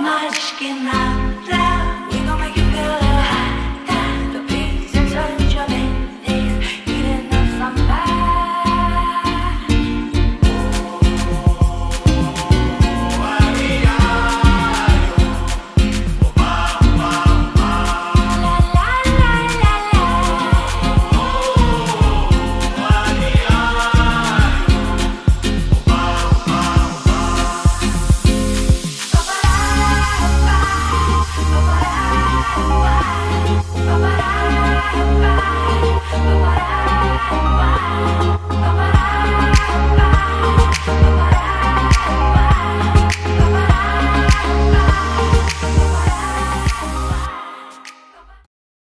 mais que nada.